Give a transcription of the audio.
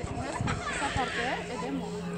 esa parte es.